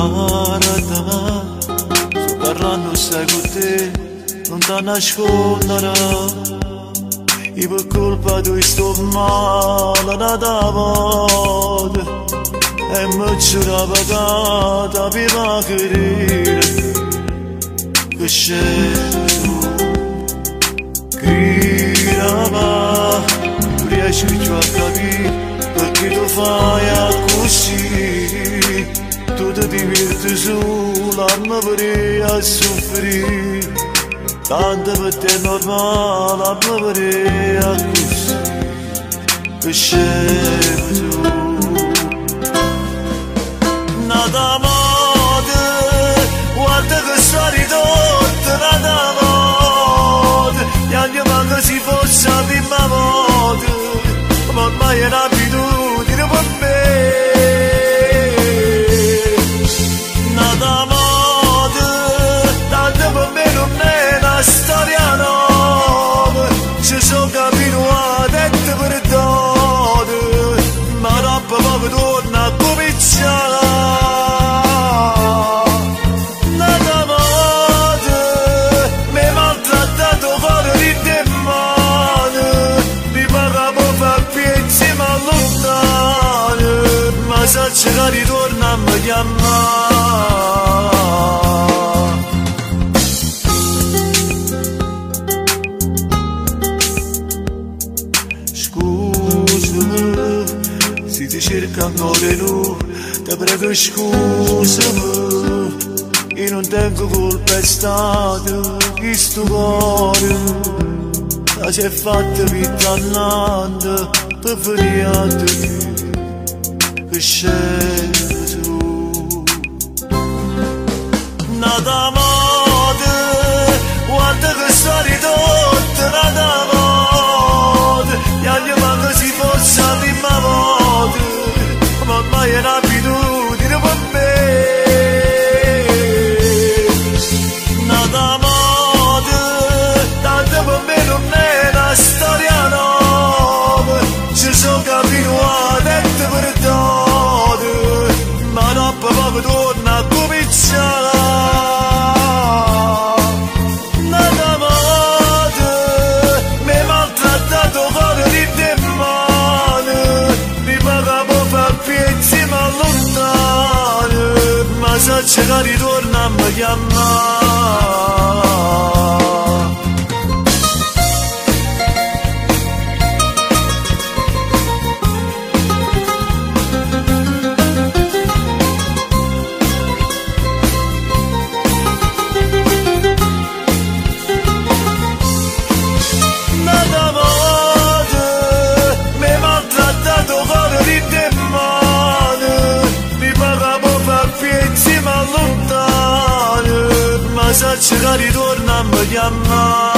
Paradama Socarranno stai con te Non ti nasconderà E per colpa di sto male da volta E mi c'era pagata prima che Che scendo tu te è normale a me per a così Che scemo tu Nada moda Guarda che sto ridotto Nada moda E anche manca si fosse a prima volta Ma ormai è un'abitudine per me ti cerca ancora tu, ti prego scusami, io non tengo colpa, è stato questo cuore, la si è fatta vita all'anno per venire a te, che scendo tu. Nada moda, ma sa che ritorna a yarı durnam bayanlar